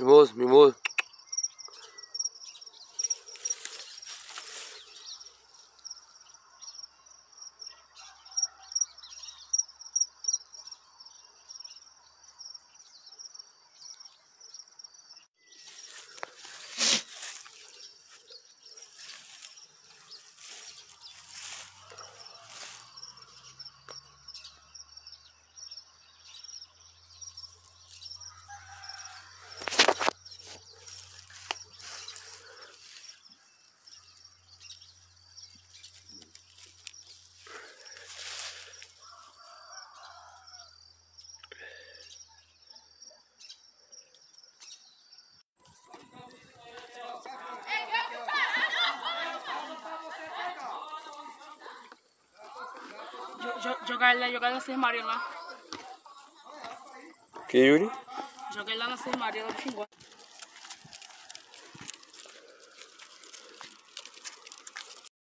Mimoso, mimoso. Jogarla, jogarla sem Mario lá. ¿Qué, Yuri? Joguei lá na Sem Maria, ela xingou.